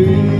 be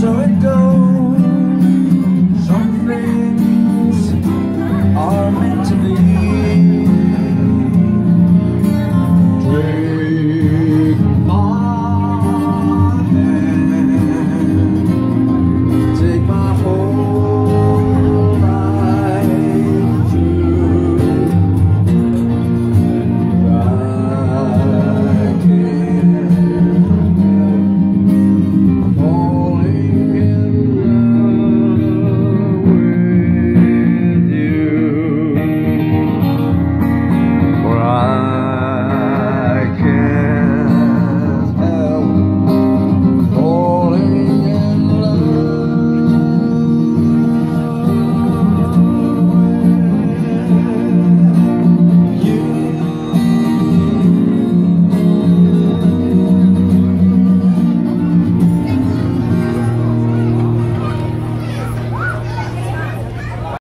so it goes. Some things are meant to be.